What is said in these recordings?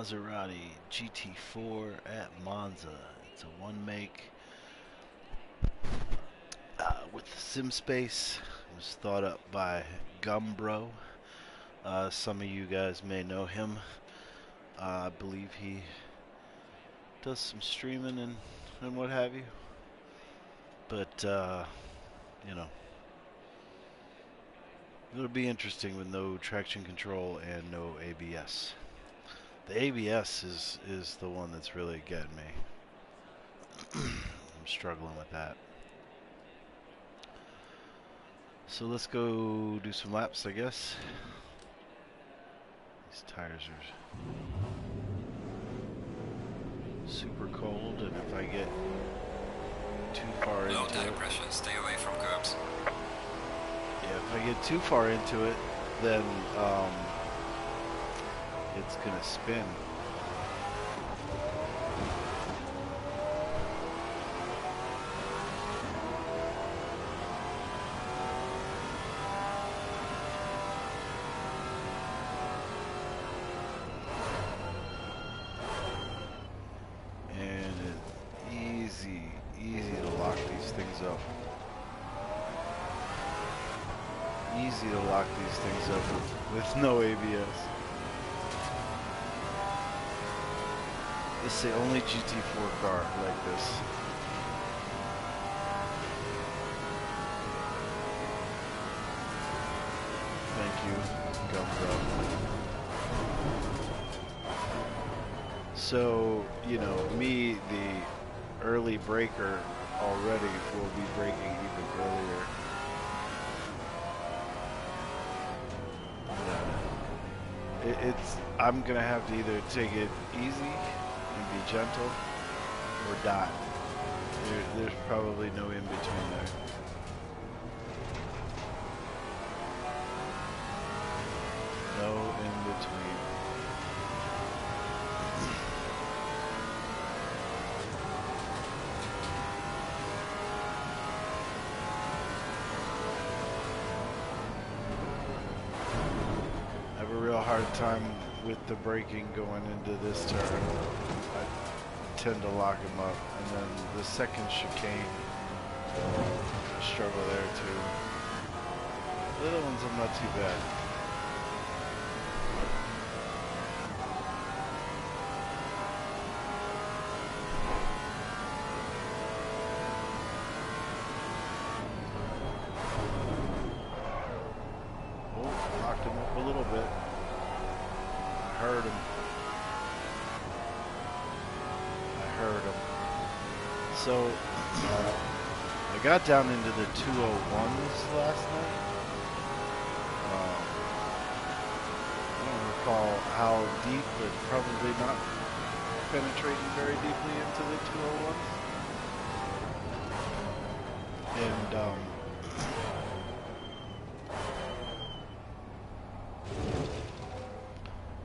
Maserati GT4 at Monza. It's a one make uh, with sim space. It was thought up by Gumbro. Uh, some of you guys may know him. Uh, I believe he does some streaming and, and what have you. But, uh, you know, it'll be interesting with no traction control and no ABS. The ABS is, is the one that's really getting me. I'm struggling with that. So let's go do some laps, I guess. These tires are super cold, and if I get too far Low into it, pressure, stay away from curbs. yeah, if I get too far into it, then um, it's gonna spin. So, you know, me, the early breaker already, will be braking even earlier. Uh, It, it's, I'm gonna have to either take it easy and be gentle, or die. There, there's probably no in between there. Braking going into this turn. I tend to lock him up, and then the second chicane, I struggle there too. The ones I'm not too bad. Oh, locked him up a little bit. I heard him. I heard him. So, uh, I got down into the 201s last night. Um, I don't recall how deep, but probably not penetrating very deeply into the 201s. And, um,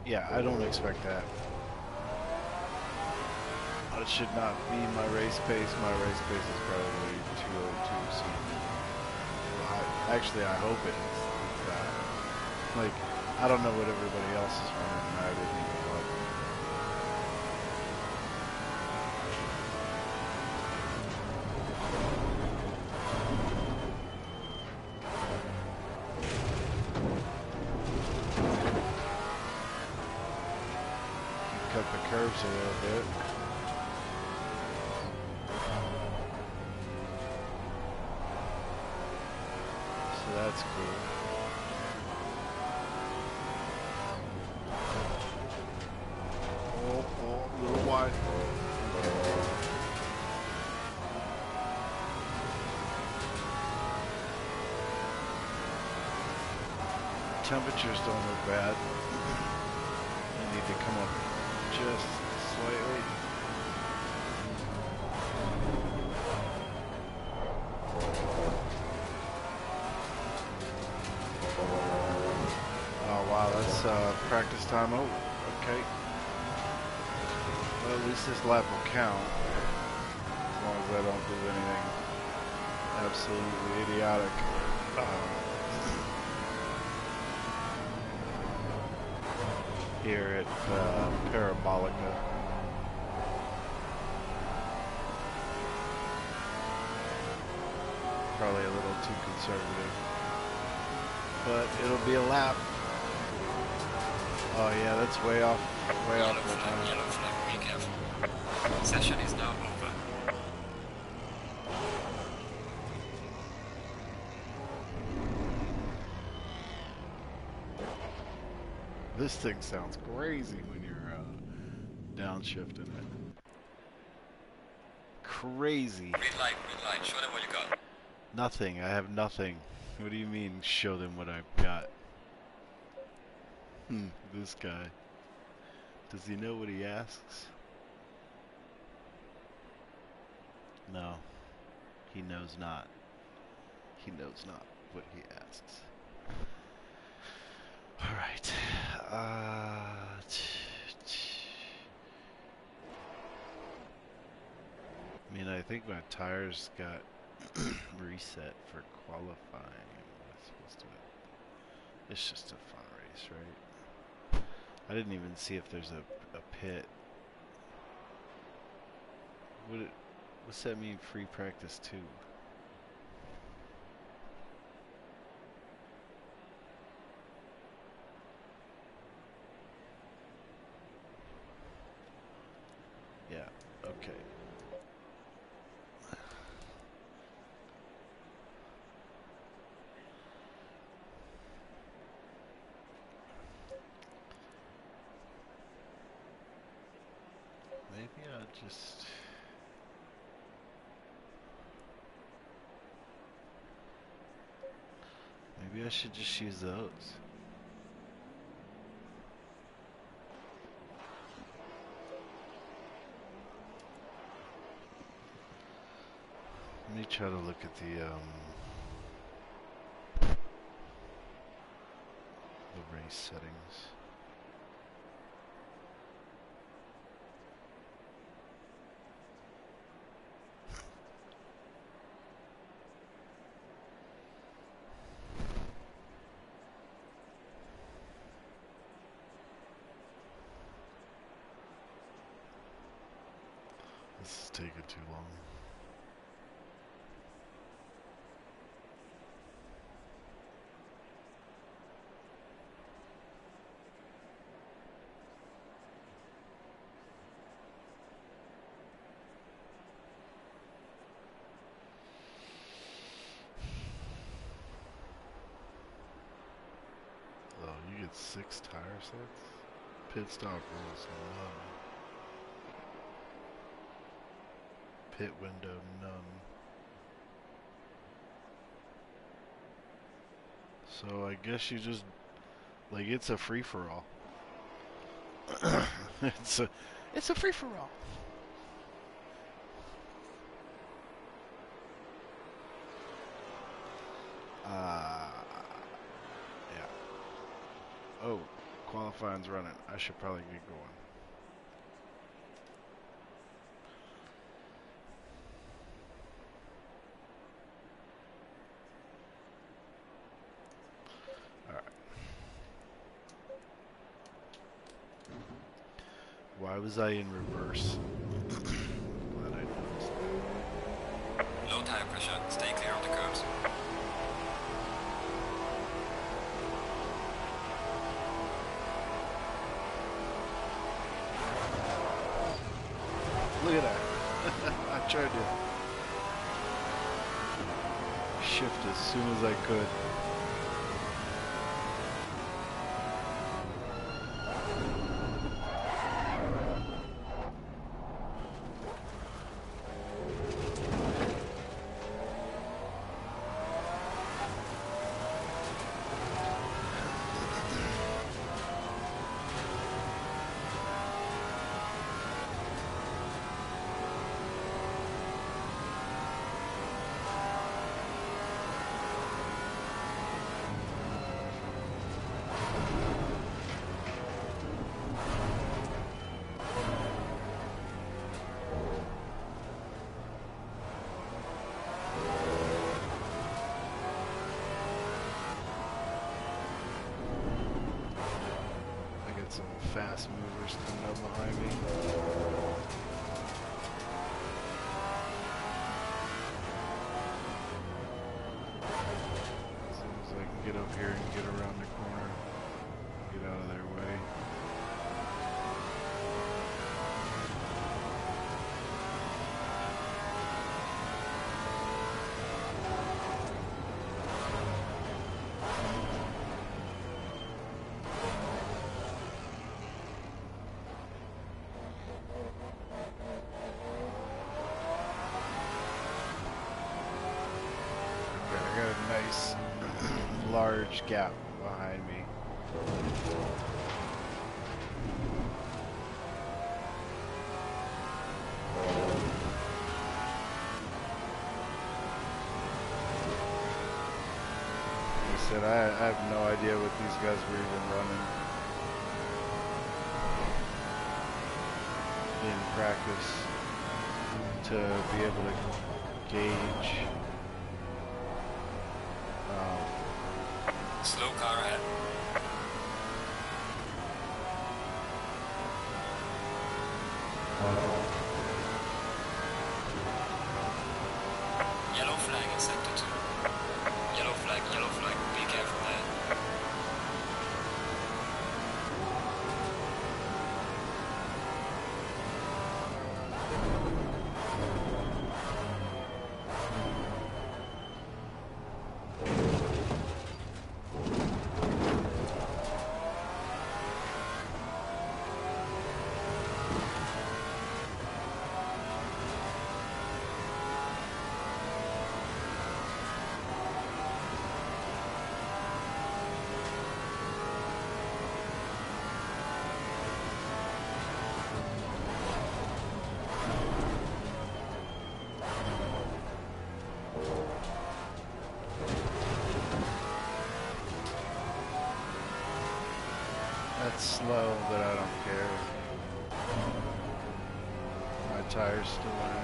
Yeah, I don't expect that. It should not be my race pace. My race pace is probably 202. So I, actually, I hope it is. Like, I don't know what everybody else is running. I didn't time over. Okay. Well, at least this lap will count. As long as I don't do anything absolutely idiotic. Um, here at uh, Parabolica. Probably a little too conservative. But it'll be a lap. Oh yeah, that's way off, way Yellow off the flag, time. yellow flag, be careful. Session is now over. This thing sounds crazy when you're uh, downshifting it. Crazy. Green light, green light, show them what you got. Nothing. I have nothing. What do you mean, show them what I've got? Hmm, this guy. Does he know what he asks? No. He knows not. He knows not what he asks. Alright. Uh, I mean, I think my tires got reset for qualifying. It's just a fun race, right? I didn't even see if there's a, a pit. What it, what's that mean? Free practice two? Yeah. Okay. Maybe I'll just. I should just use those. Let me try to look at the um the race settings. This is taking too long. Oh, you get six tire sets? Pit stop rules, none. Pit window, none. So I guess you just, like, it's a free-for-all. it's a, it's a free-for-all. Uh, yeah. Oh, qualifying's running. I should probably get going. Alright. Why was I in reverse? large gap behind me. Like I said, I, I have no idea what these guys were even running. In practice to be able to gauge um, Slow car ahead. Wow. tires still on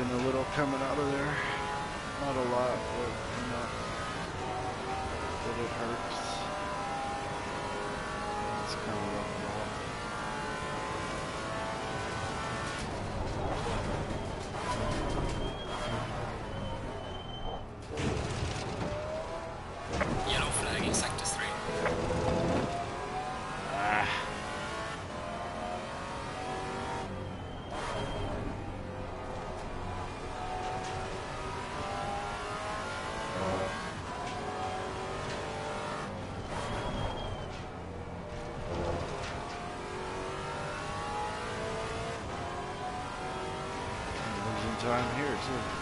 and a little coming out of there. around here too.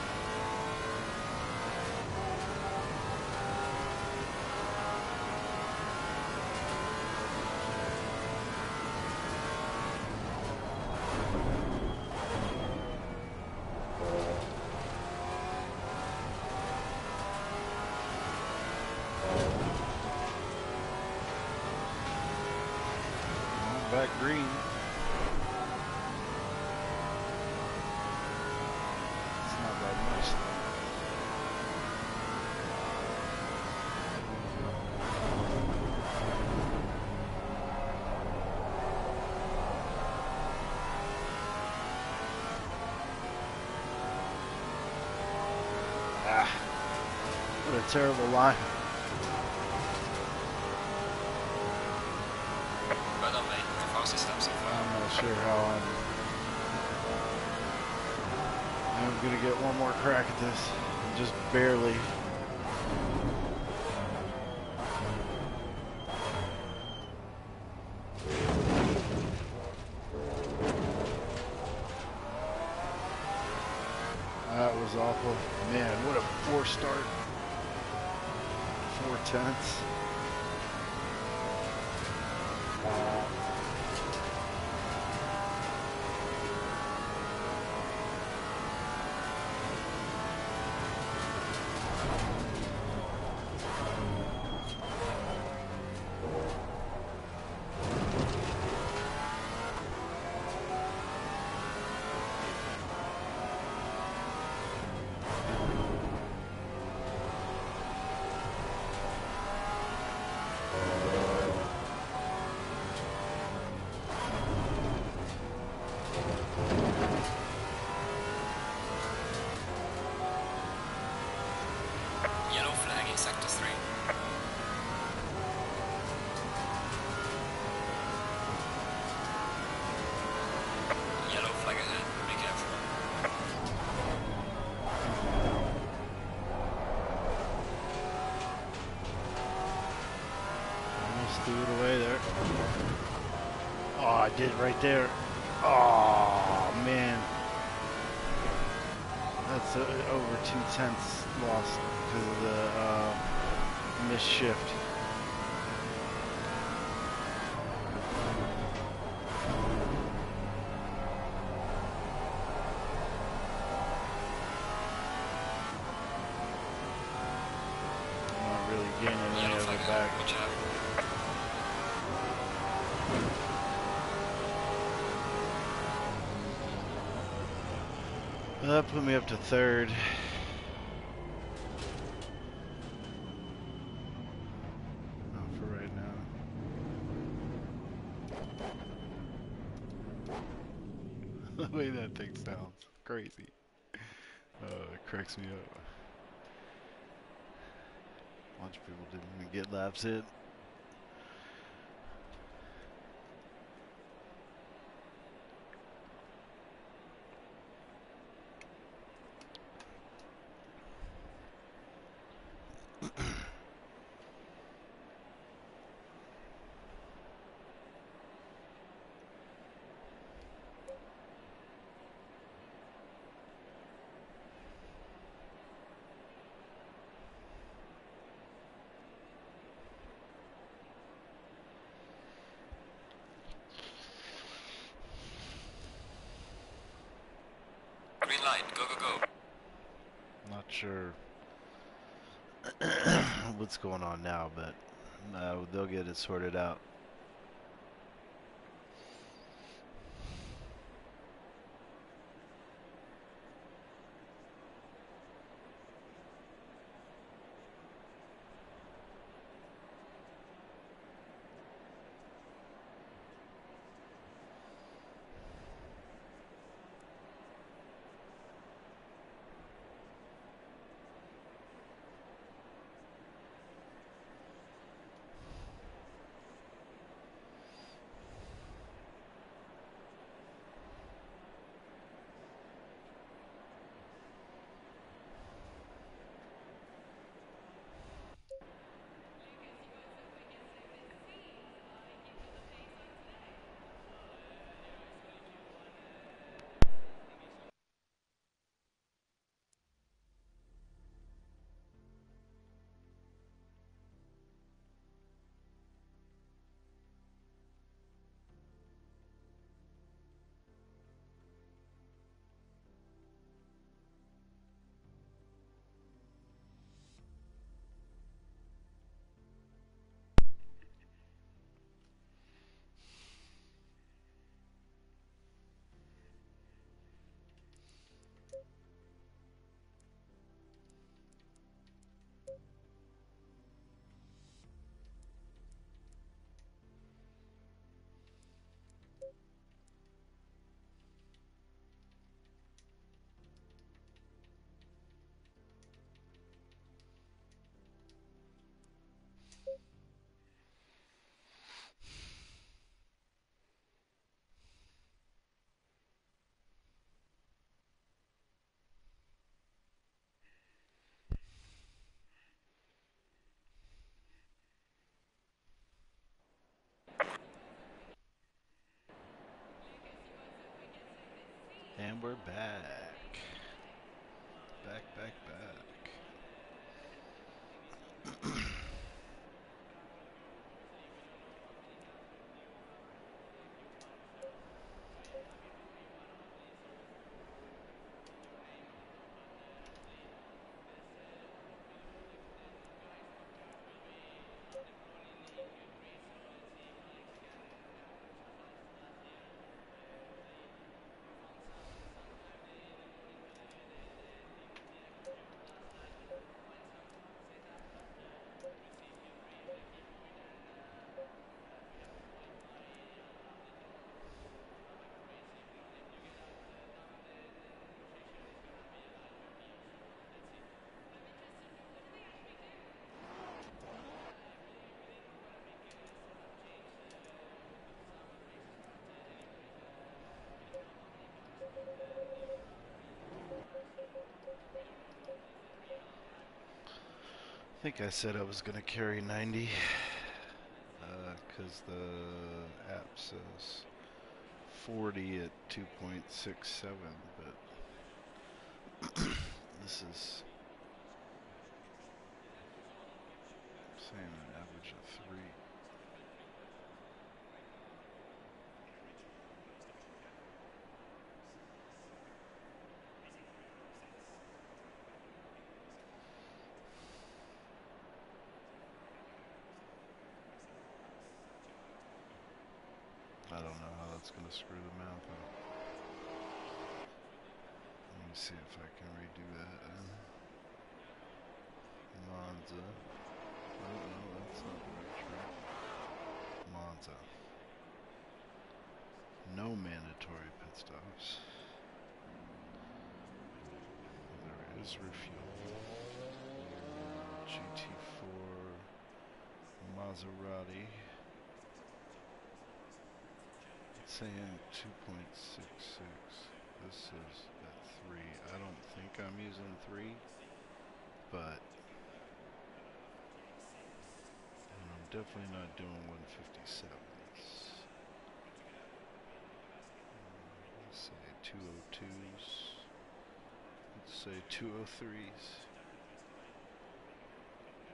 back green. Terrible line. Right there. Oh, man. That's over two tenths lost because of the uh, shift. That put me up to third. For right now. the way that thing sounds crazy. Oh, it cracks me up. A bunch of people didn't even get laps in. Light. Go, go, go. Not sure what's going on now, but uh, they'll get it sorted out. And we're back. Back, back, back. I think I said I was going to carry 90 uh, because the app says 40 at 2.67, but this is saying an average of 3. I don't know how that's going to screw the map up. Let me see if I can redo that. Monza. Oh, no, that's not the right track. Monza. No mandatory pit stops. There is refuel. GT4 Maserati saying 2.66. This is at 3. I don't think I'm using 3, but I'm definitely not doing 157s. Mm, let's say 202s. Let's say 203s.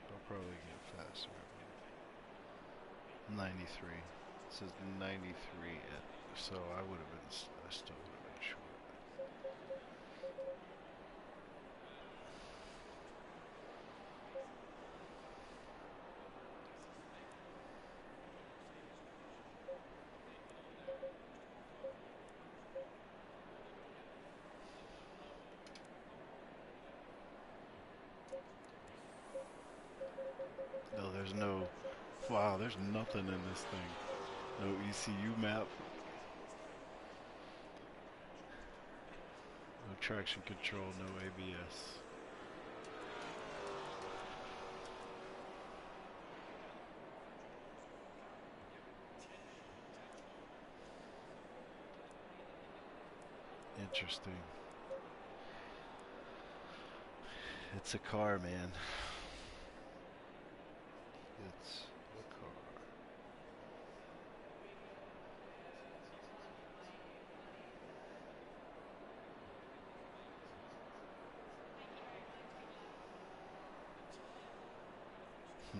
I'll probably get faster. 93 says 93 at, so I would have been, I still would have been short. No, there's no, wow, there's nothing in this thing. No ECU map. No traction control, no ABS. Interesting. It's a car, man. It's a car. Hmm.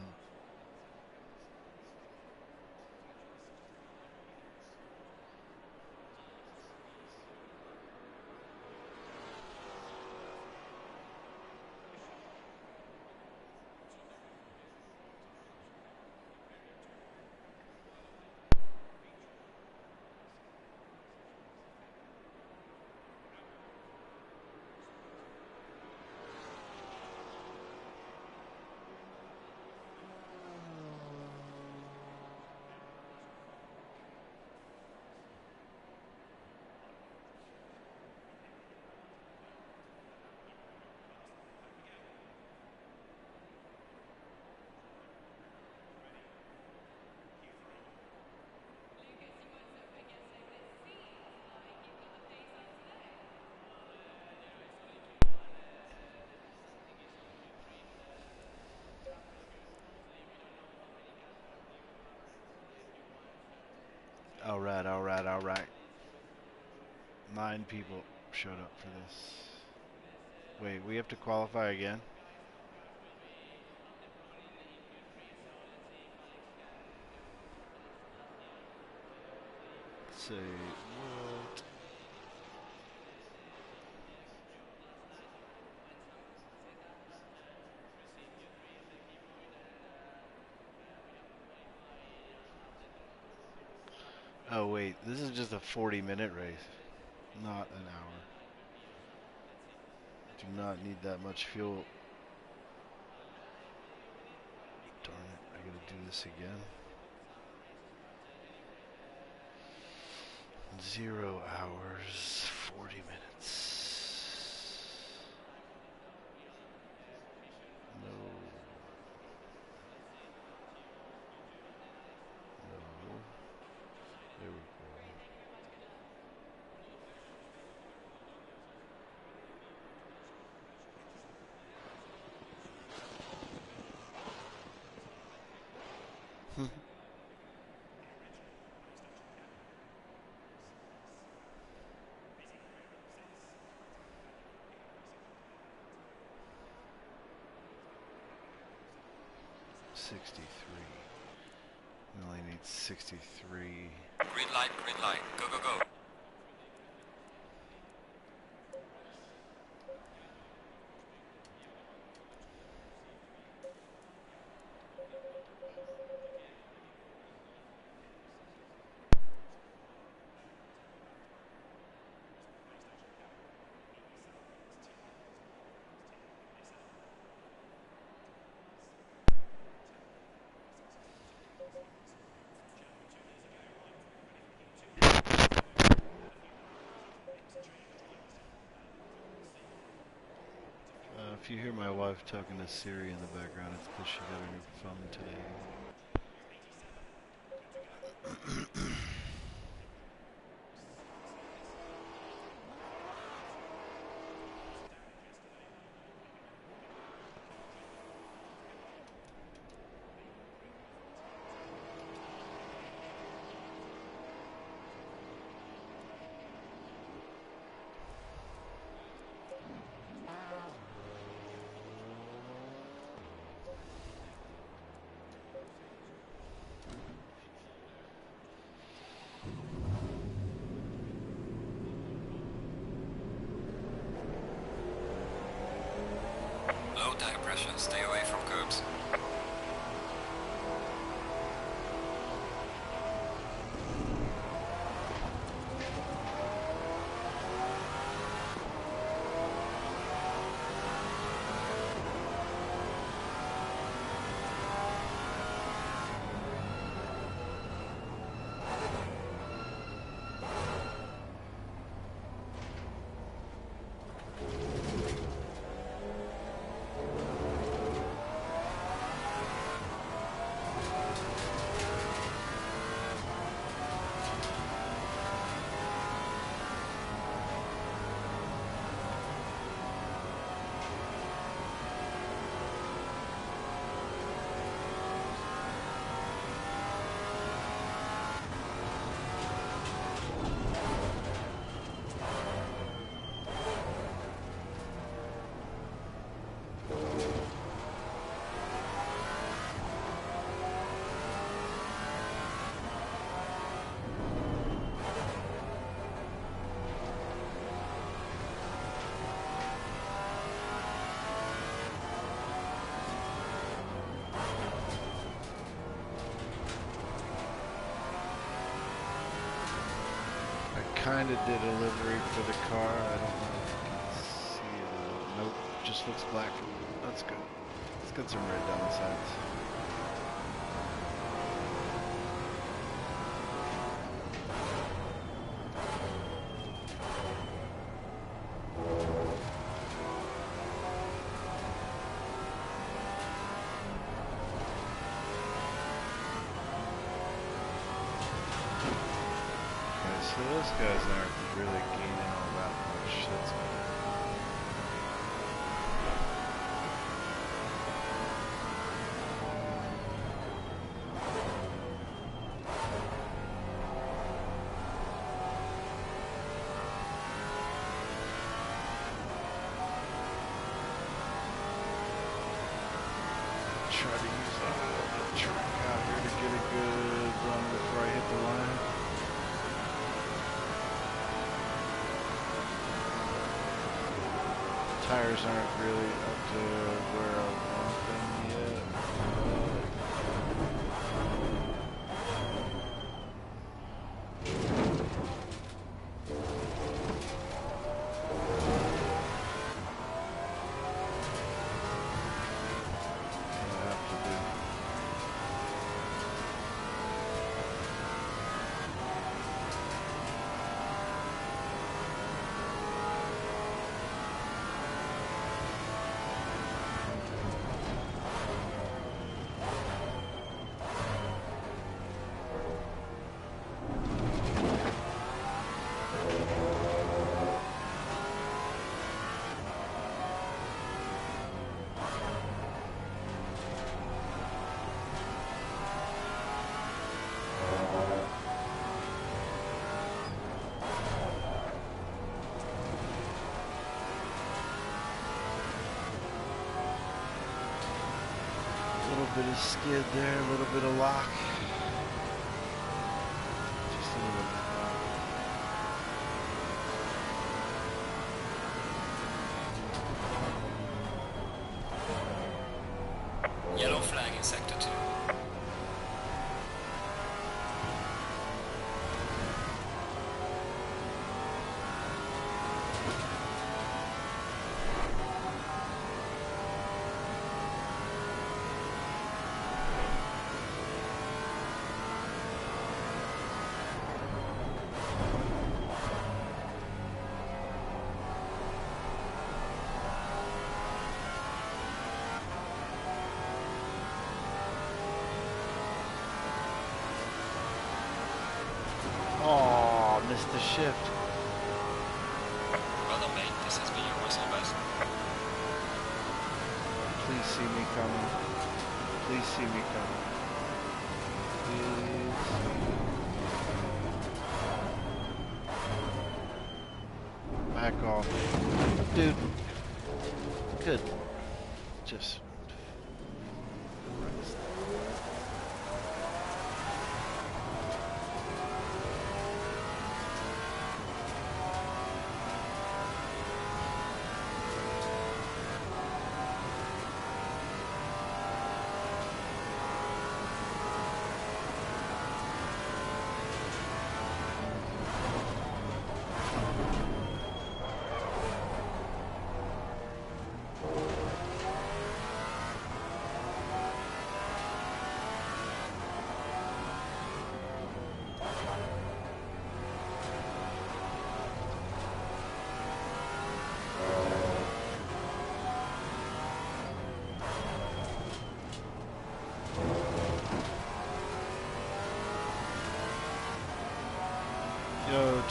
All right, all right, all right. Nine people. showed up for this. Wait, we have to qualify again? Let's say what? Oh wait, this is just a 40 minute race, not an hour. Do not need that much fuel. Darn it, I gotta do this again. Zero hours, 40 minutes. 63. We only need 63. Green light, green light. Go, go, go. You hear my wife talking to Siri in the background, it's because she got a new phone today. Low tire pressure. Stay away from curbs. Of did a livery for the car. I don't know if you can see it. Nope, just looks black. That's good. It's got some red down the sides. So those guys aren't really gaining all that much. Try to use a little trick out here to get a good run before I hit the line. Tires aren't really up to where I skid there, a little bit of lock. See me. Please. Back off. Dude.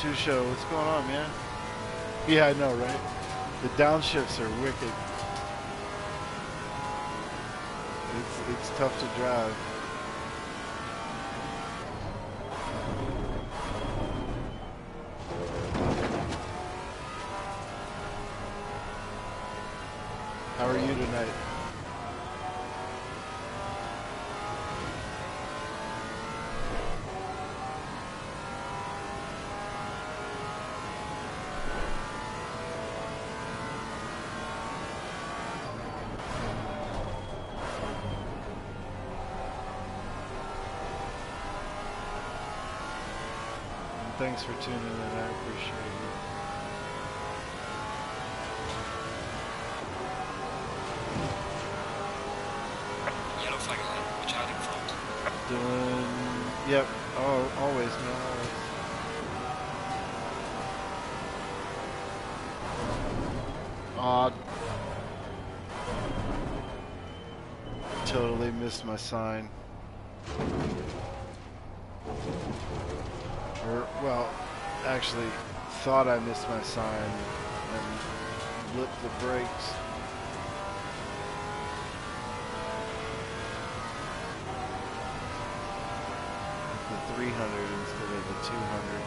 Tusho, what's going on, man? Yeah, I know, right? The downshifts are wicked. It's it's tough to drive. Thanks for tuning in. I appreciate it. Yellow flag ahead. Watch out in front. Dylan. Yep. Oh, always, man. Always. Odd. Totally missed my sign. Or, well, actually, thought I missed my sign and blipped the brakes. The 300 instead of the 200.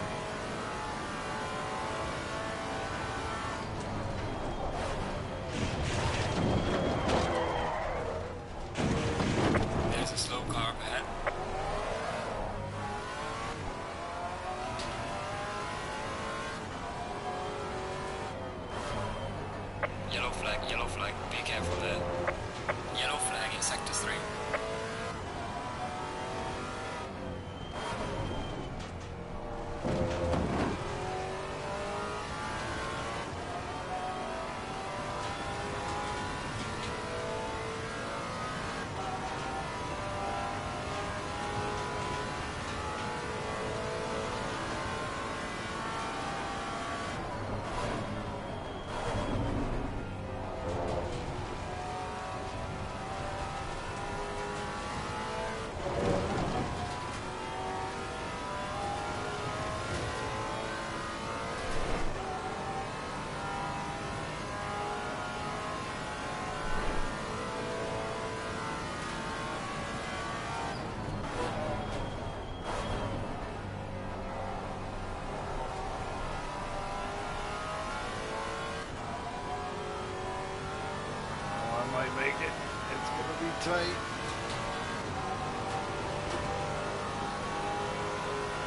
Tight.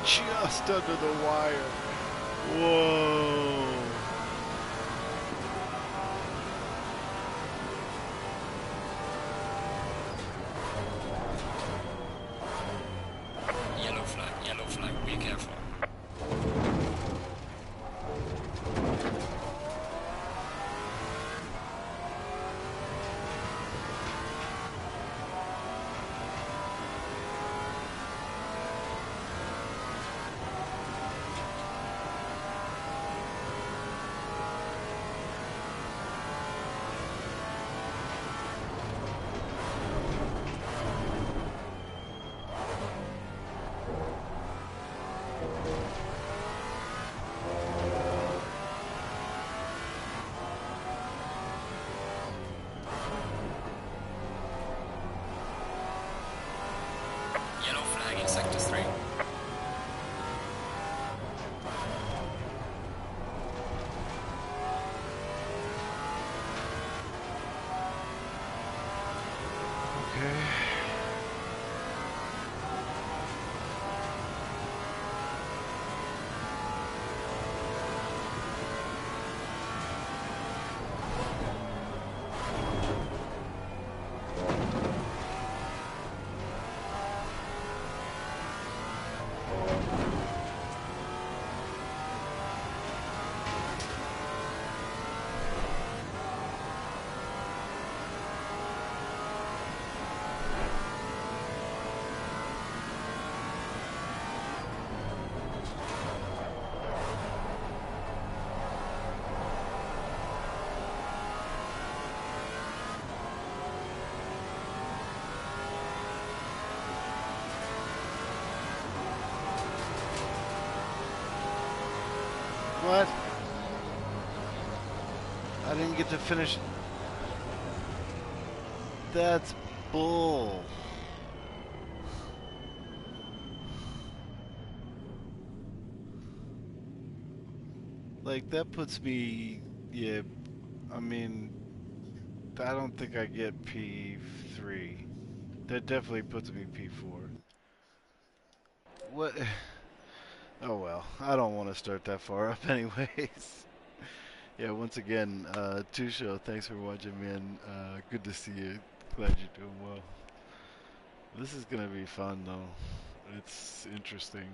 Just under the wire. Whoa. What? I didn't get to finish. That's bull. Like, that puts me. Yeah, I mean. I don't think I get P3. That definitely puts me P4. What? Oh well, I don't want to start that far up anyways. yeah, once again, uh, Tusho, thanks for watching, man. Uh, good to see you. Glad you're doing well. This is gonna be fun though. It's interesting.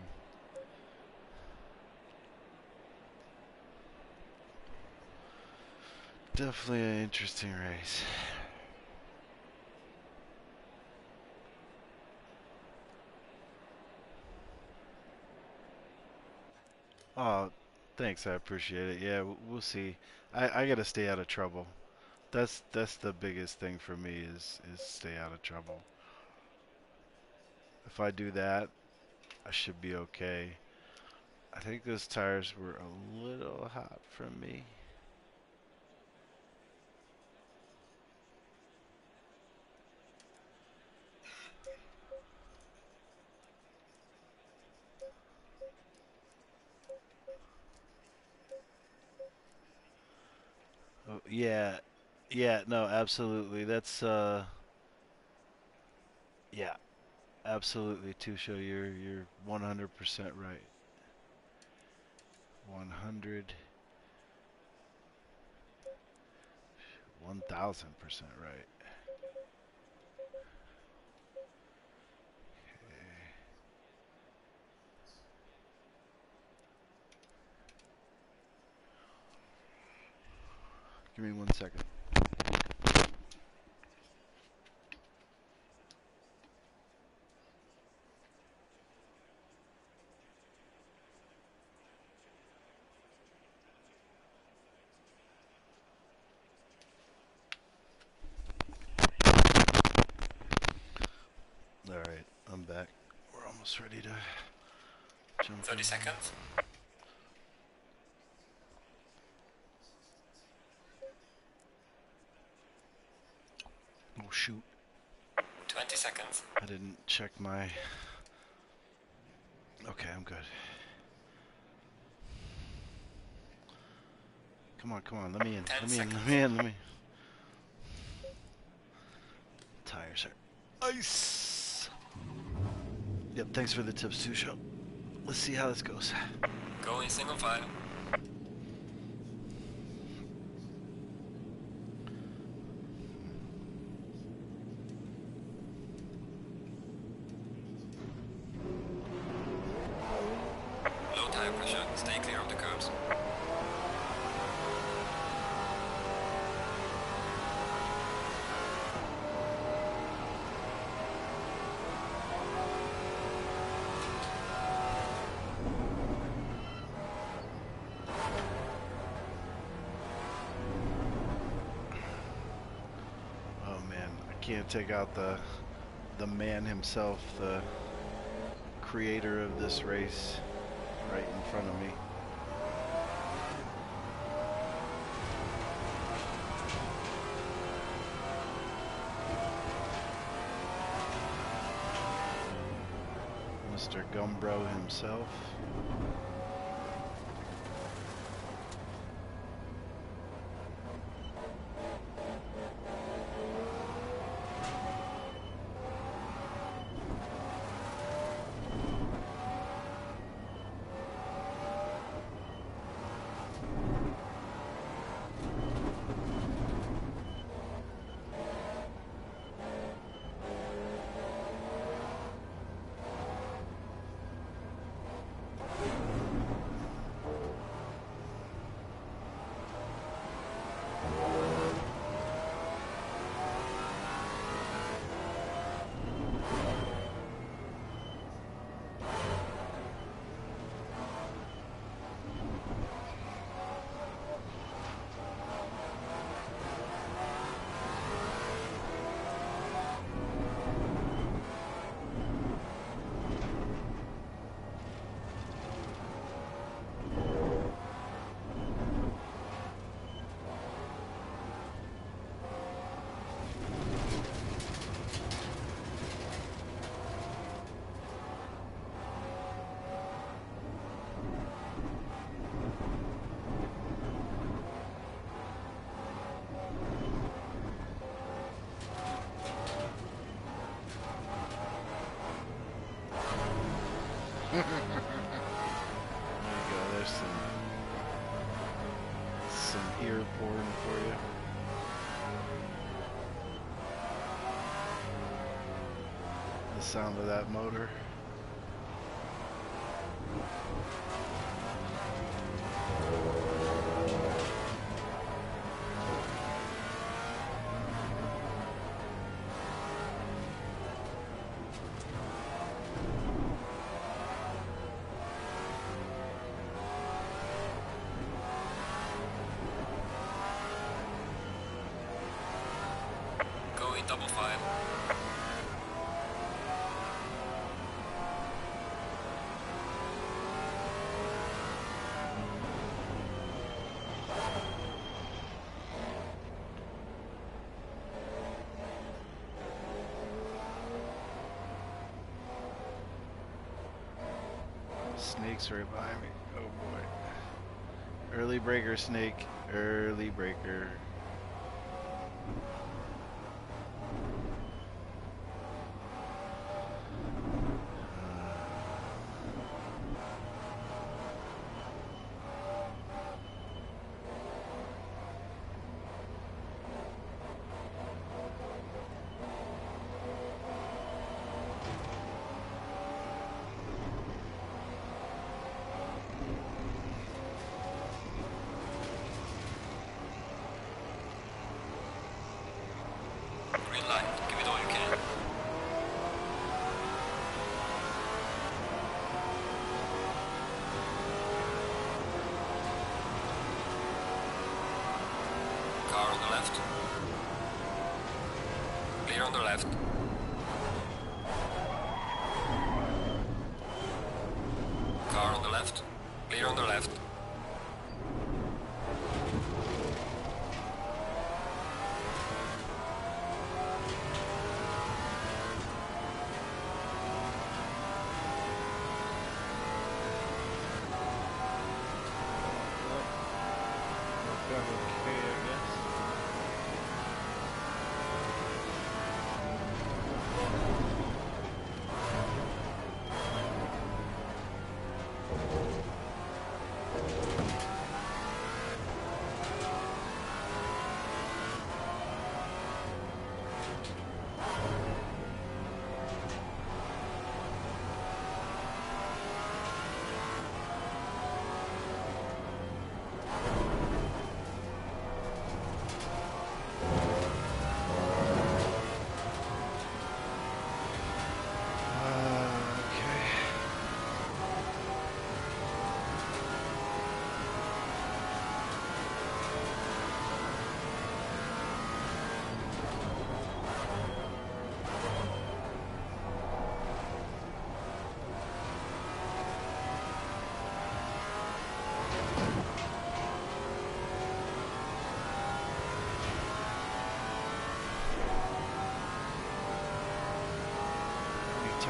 Definitely an interesting race. Oh, thanks. I appreciate it. Yeah, we'll see. I, I gotta stay out of trouble. That's that's the biggest thing for me is is stay out of trouble. If I do that, I should be okay. I think those tires were a little hot for me. Oh, yeah, yeah, no, absolutely. That's uh, yeah, absolutely. Tusho, you're you're 100% right. 100, 1000% right. Give me one second. All right, I'm back. We're almost ready to jump. 30 in. seconds. Shoot! 20 seconds. I didn't check my. Okay, I'm good. Come on, come on, let me in. Let me in. Let me in. Let me. tires are ice. Yep, thanks for the tips too, Show. Let's see how this goes. Going single file. Low tire pressure. Stay clear of the curbs. Oh man, I take out the the man himself, the creator of this race, right in front of me. Mr. Gumbro himself. Go. There's some some ear porn for you. The sound of that motor. Snake's right behind me. Oh boy. Early breaker, snake. Early breaker.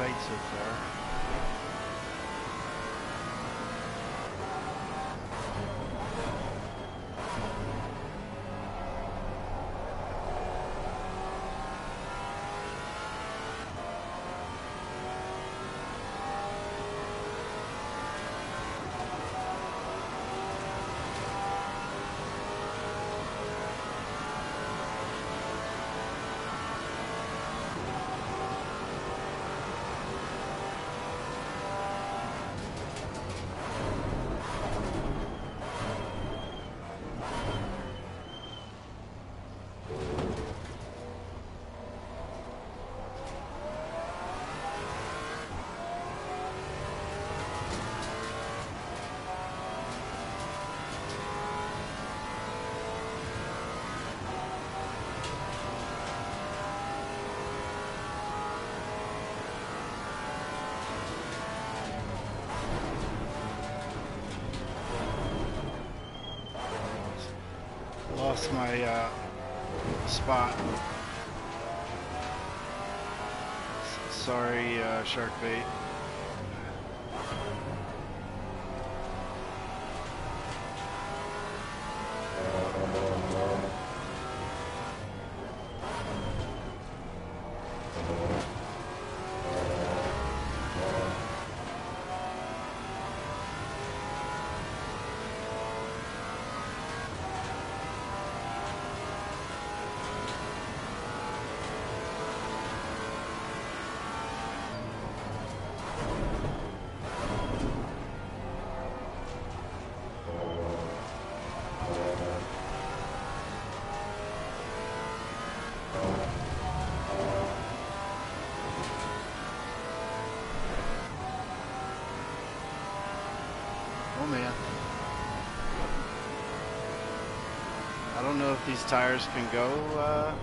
Tight so far. Lost my uh, spot. Sorry, uh, shark bait. These tires can go. Uh...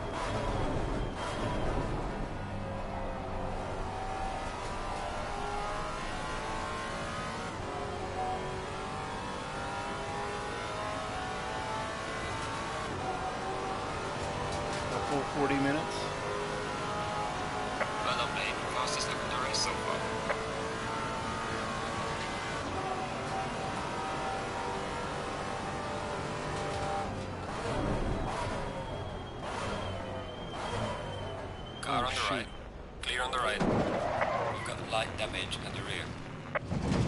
Oh, on the right. Clear on the right. We've got light damage at the rear.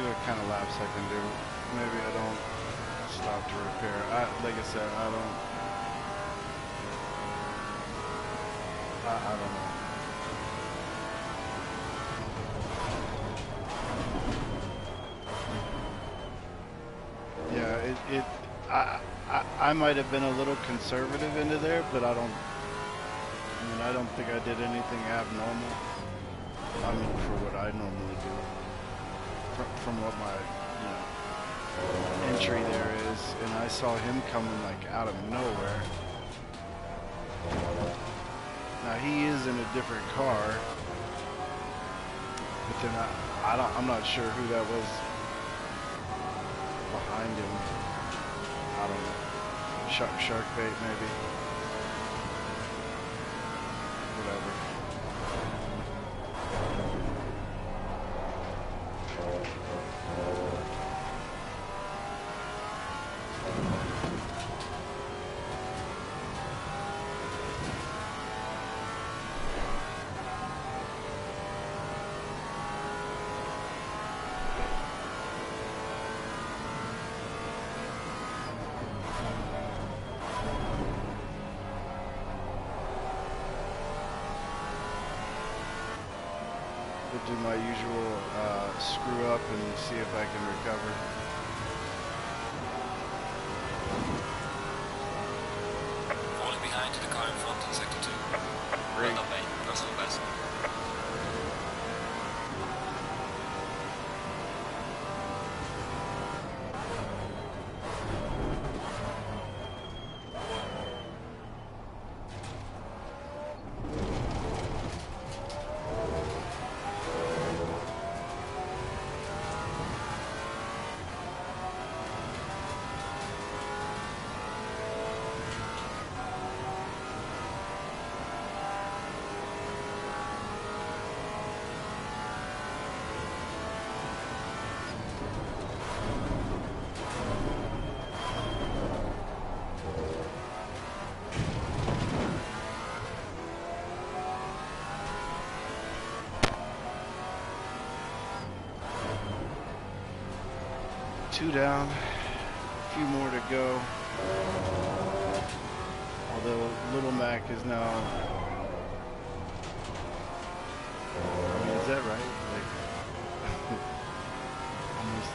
See what kind of laps I can do. Maybe I don't stop to repair. I, like I said, I don't. I, I don't know. Yeah, it, it I, I, I might have been a little conservative into there, but I don't, I mean, I don't think I did anything abnormal. I mean, for what I normally do. From, what my, you know, entry there is. And I saw him coming like out of nowhere. Now he is in a different car. But then I, I don't, I'm not sure who that was behind him. I don't know. Shark, shark bait maybe. Two down, a few more to go. Although Little Mac is now. I mean, is that right? Like, almost.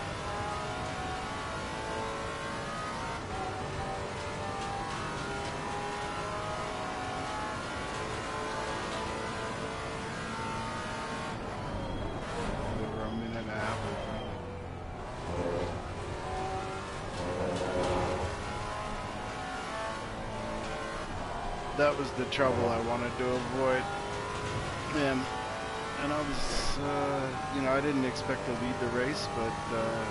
Over a minute and a half. That was the trouble I wanted to avoid. And and I was, uh, you know, I didn't expect to lead the race, but uh,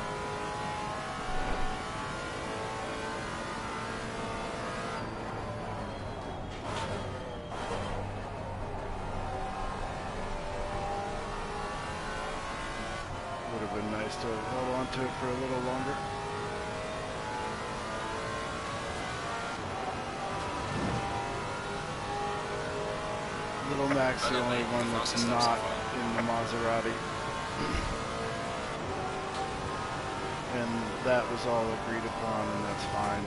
would have been nice to hold on to it for a little longer. Mac's the only one that's not in the Maserati. And that was all agreed upon, and that's fine.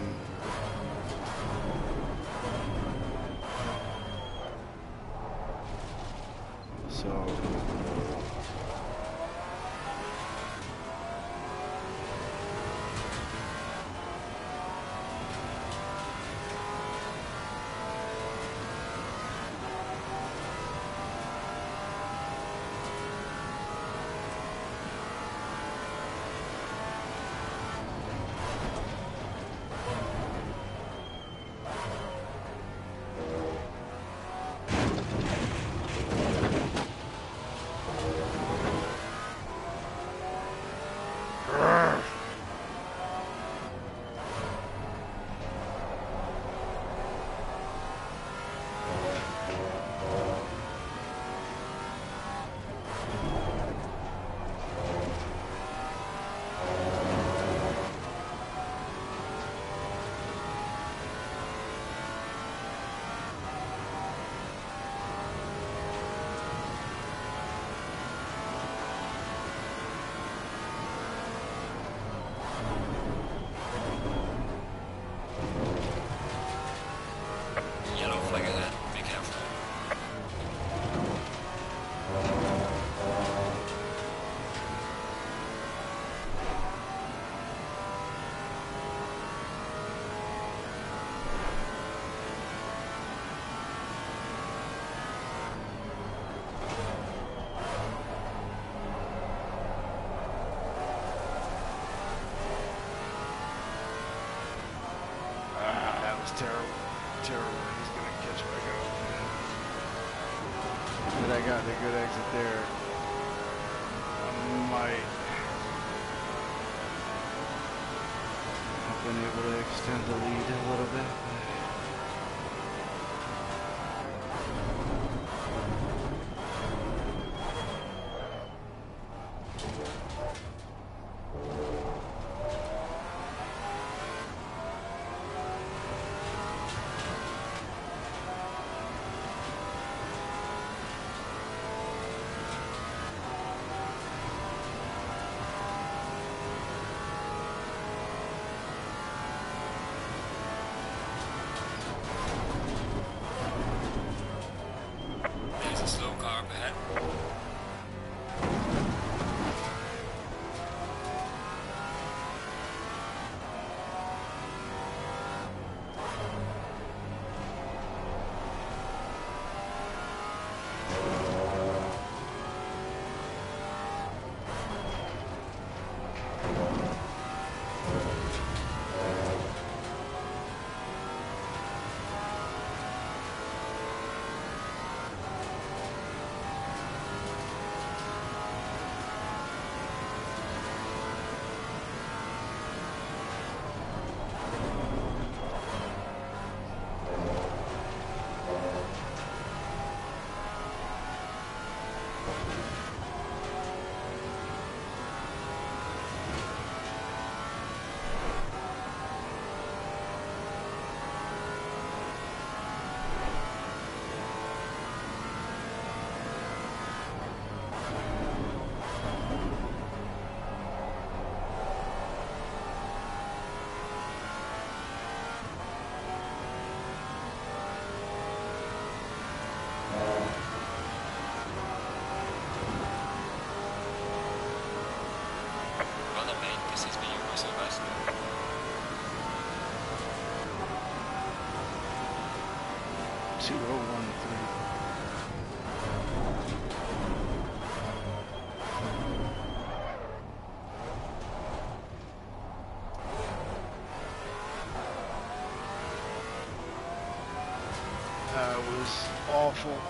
Awful.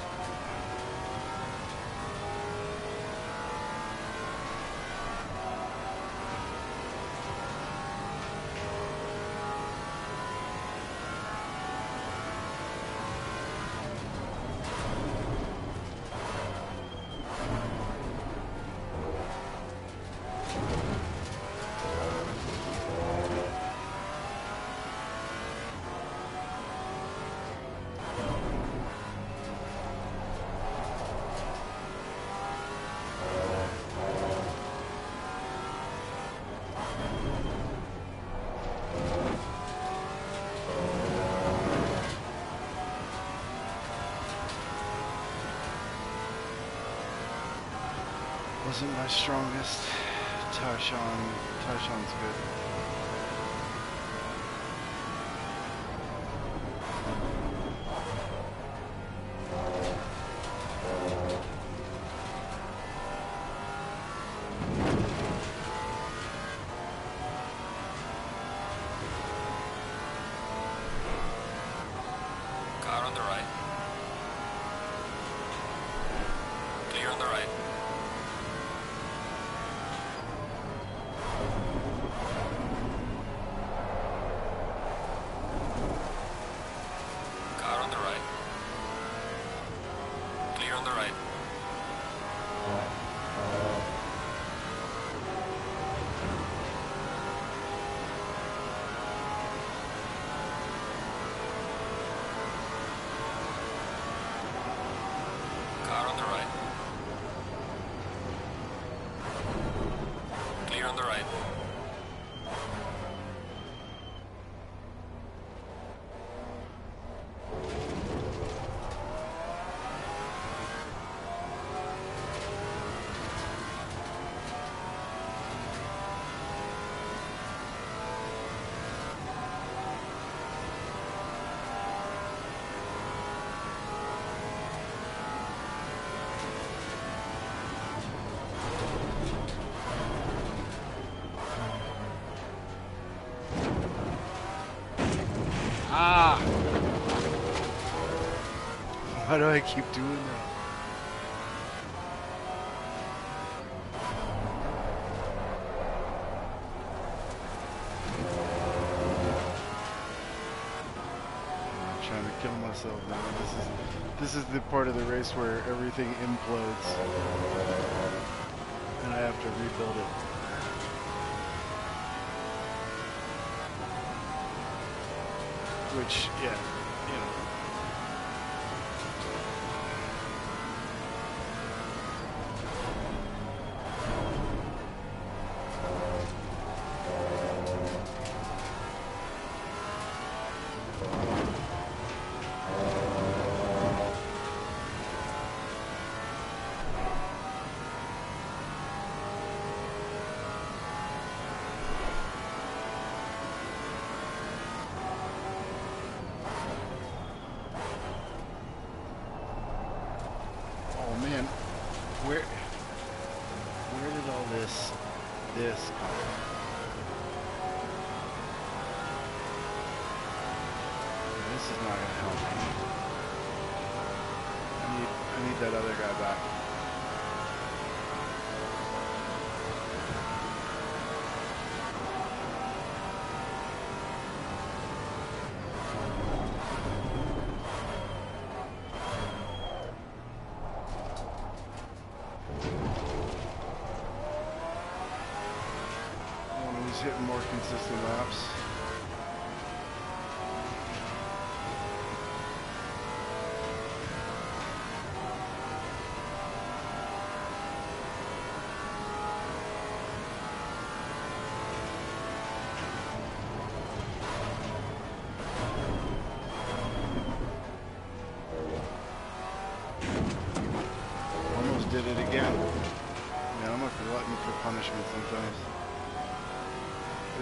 Wasn't my strongest. Tarshawn, Tarshawn's good. Why do I keep doing that? I'm trying to kill myself now. This is this is the part of the race where everything implodes. And I have to rebuild it. Which, yeah, you know. Oh man, where where did all this this come from? This is not gonna help me. I need I need that other guy back. One who's hitting more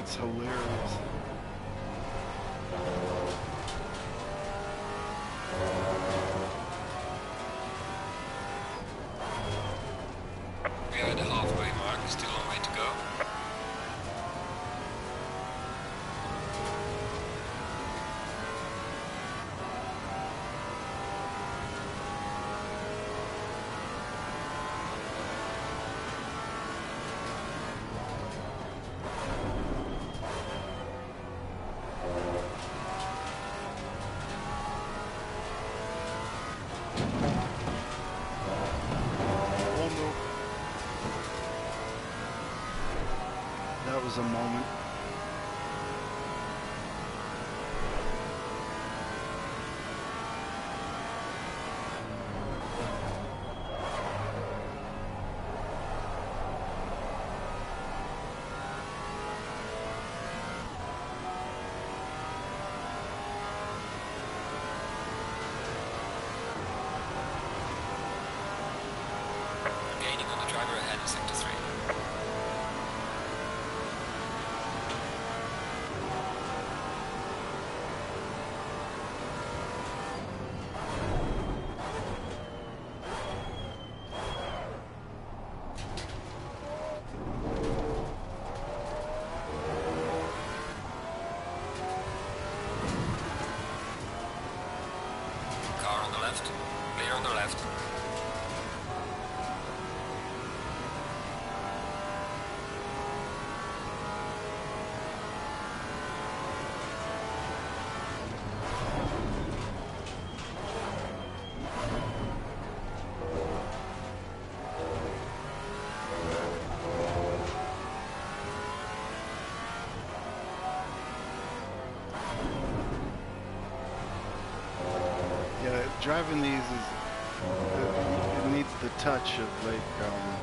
It's hilarious. A moment. Gaining on the driver ahead in sector 3. Left. Clear on the left. Driving these is it, needs the touch of like um,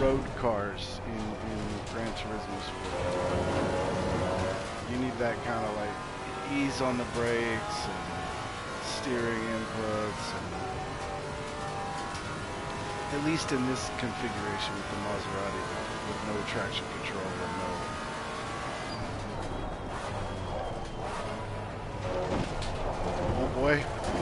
road cars in in Gran Turismo Sport. You need that kind of like ease on the brakes and steering inputs and at least in this configuration with the Maserati with, with no traction control or no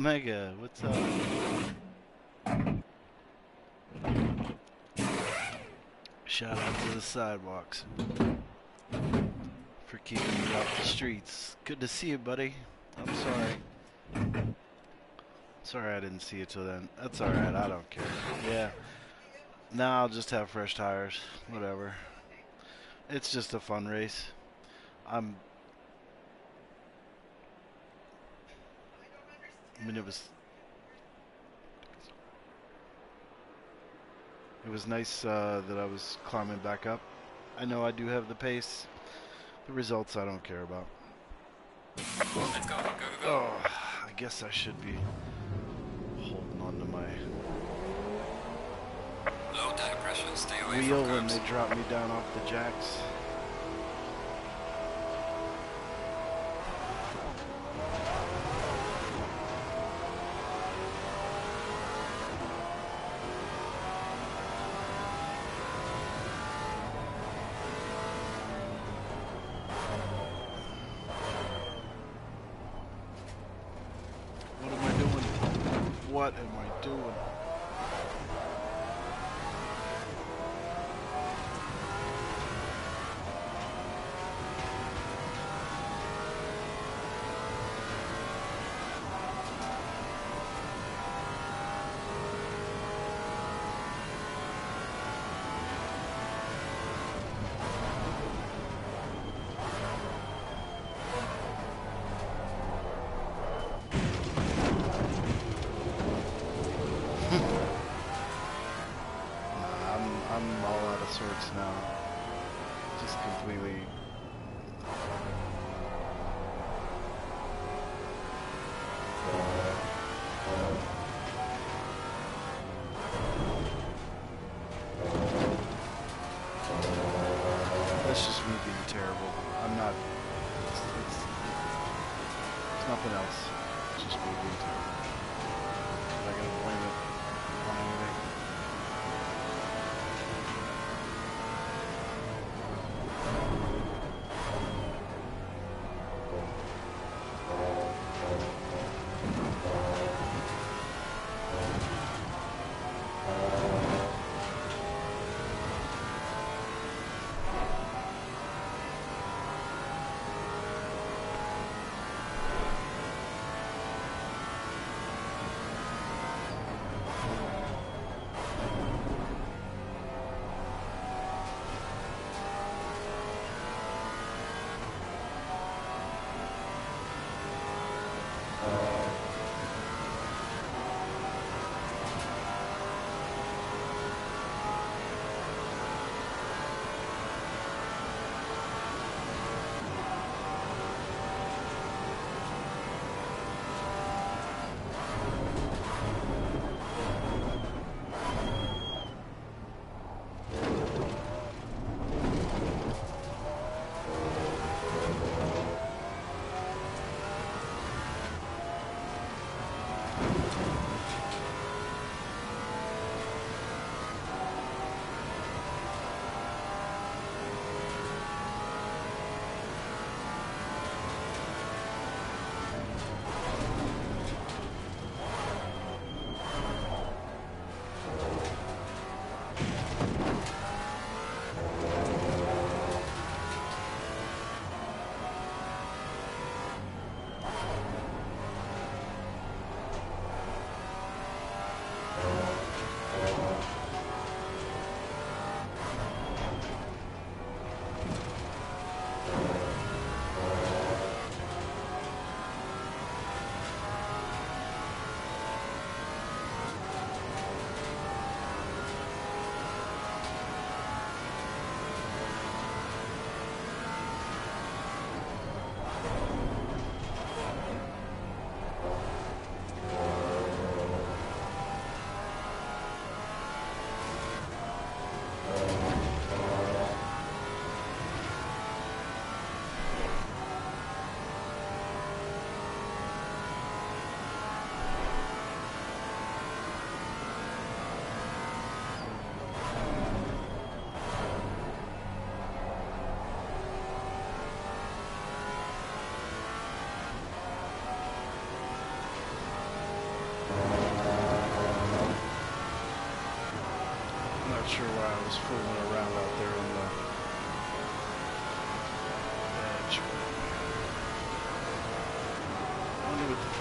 Omega, what's up? Shout out to the sidewalks for keeping me off the streets. Good to see you, buddy. I'm sorry. Sorry I didn't see you till then. That's alright, I don't care. Yeah. Now I'll just have fresh tires. Whatever. It's just a fun race. I'm. I mean, it was. It was nice uh, that I was climbing back up. I know I do have the pace. The results I don't care about. Let's go, go, go, go. Oh, I guess I should be holding on to my Low tire pressure, stay away wheel from when they drop me down off the jacks.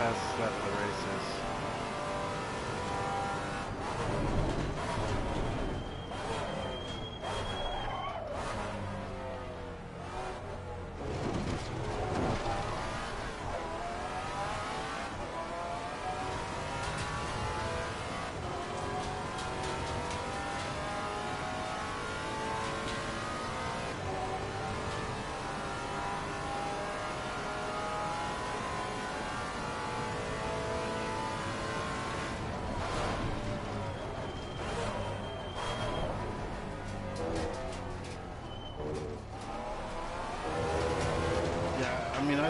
Wonder what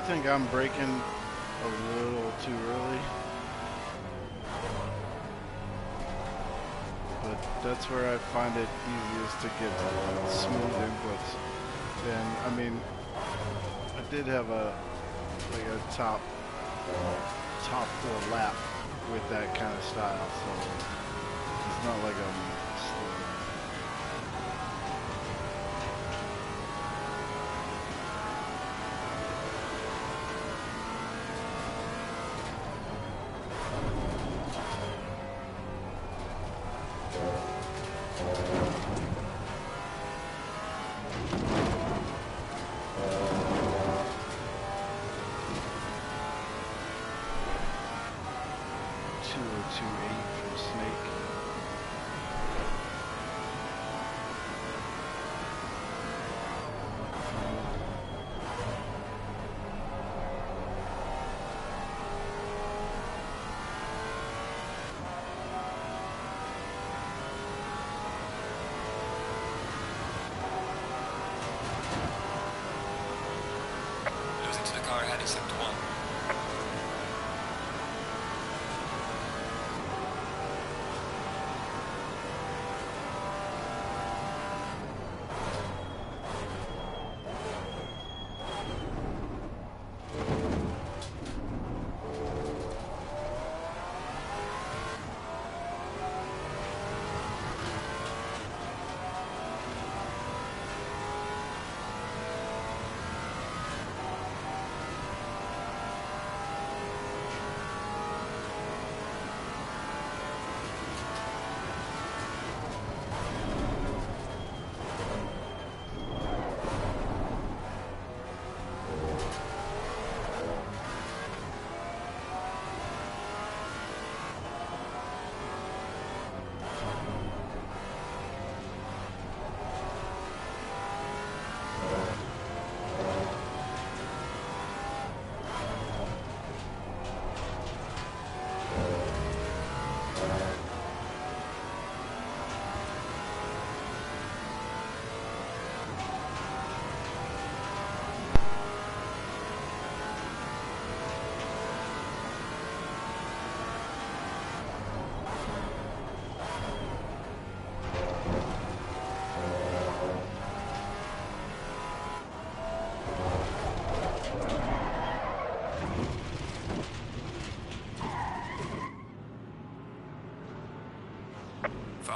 think I'm braking a little too early. But that's where I find it easiest to get smooth inputs. And, I mean, I did have a, like a top, top four lap with that kind of style, so it's not like I'm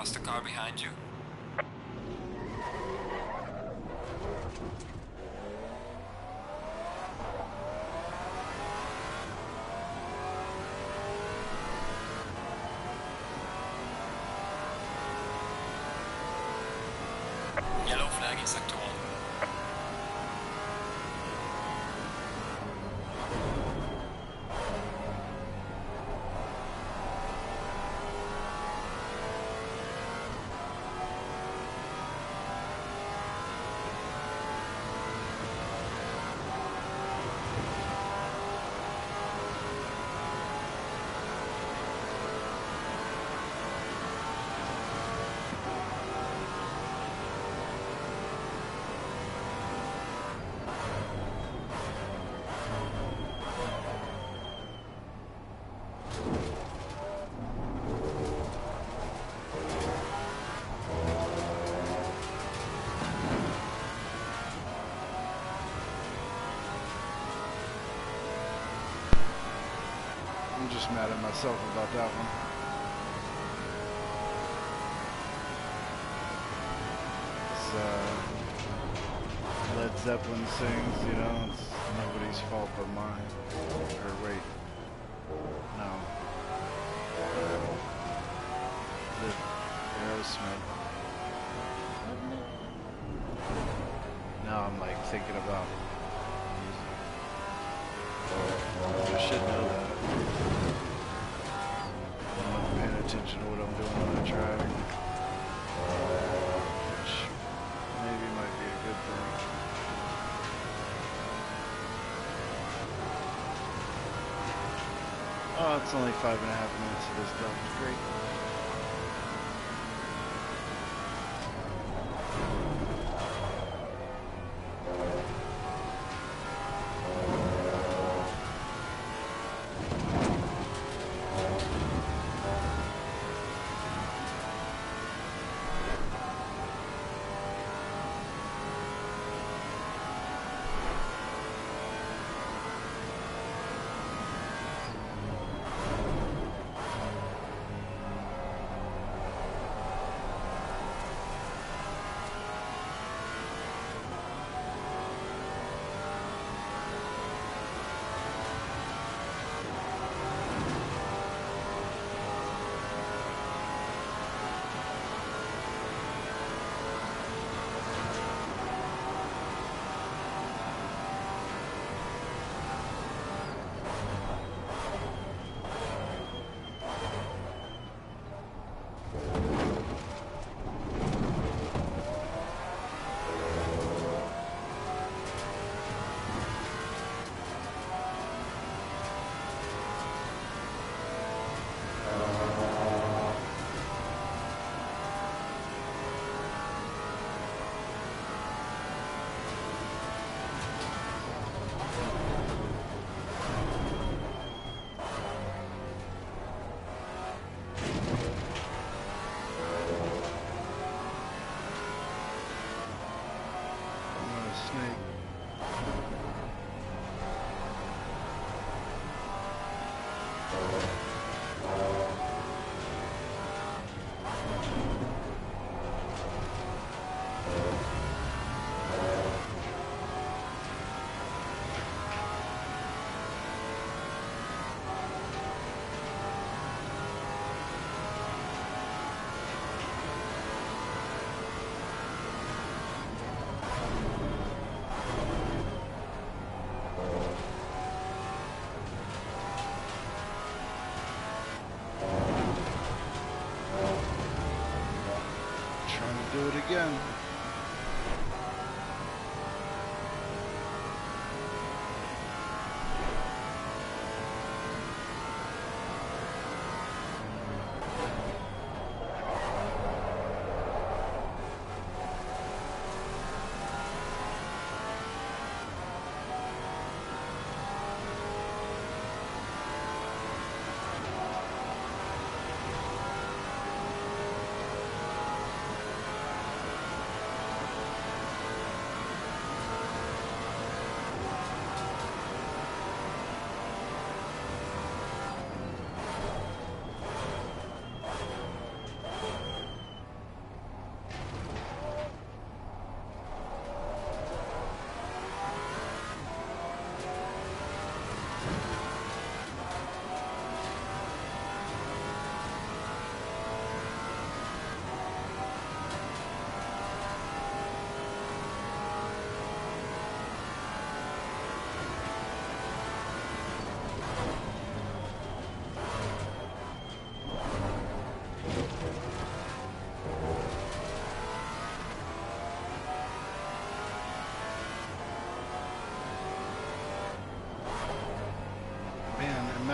Faster car behind you. Yellow flag sector myself about that one. uh, Led Zeppelin sings, you know, it's nobody's fault but mine. Or wait, no. The Aerosmith. Now I'm like thinking about music. I should know that. I'm not paying attention to what I'm doing on the track. Which maybe might be a good thing. It's only five and a half minutes of this dump. Great.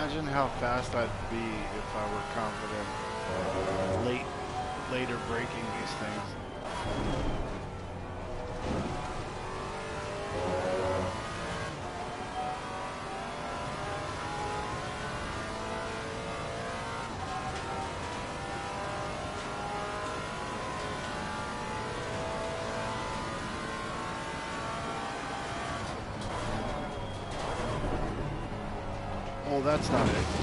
Imagine how fast I'd be if I were that's not it.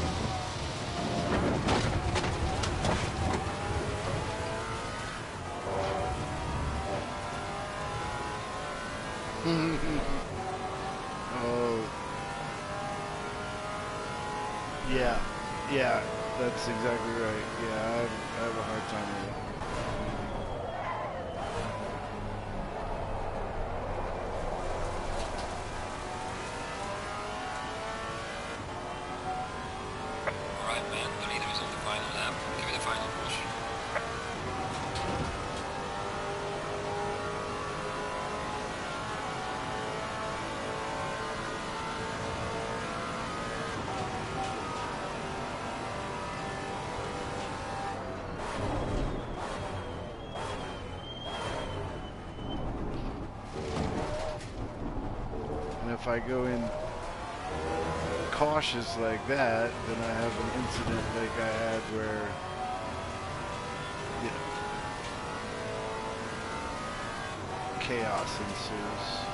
I go in cautious like that, then I have an incident like I had where, you know, chaos ensues.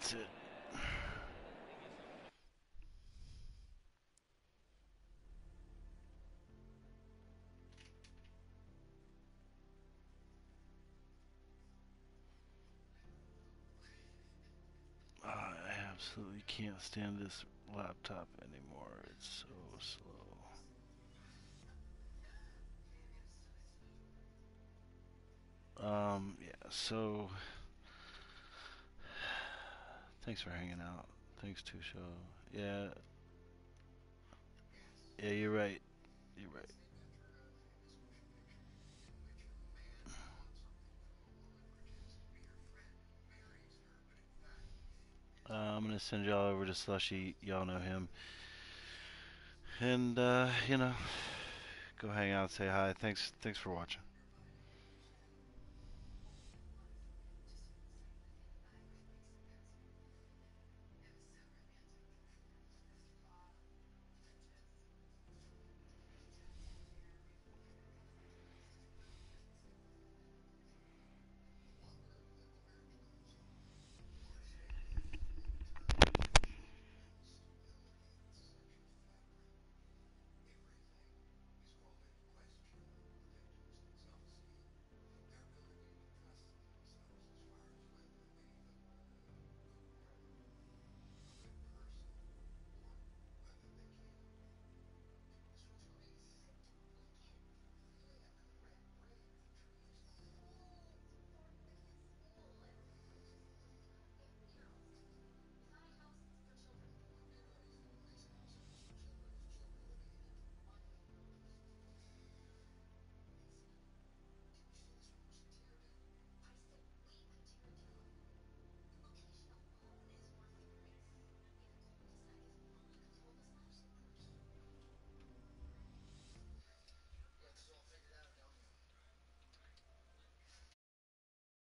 That's it. I absolutely can't stand this laptop anymore. It's so slow. Um, yeah, so thanks for hanging out. Thanks Tusho. Yeah. Yeah, you're right. You're right. Uh, I'm gonna send y'all over to Slushy. Y'all know him. And uh, you know, go hang out, say hi. Thanks thanks for watching.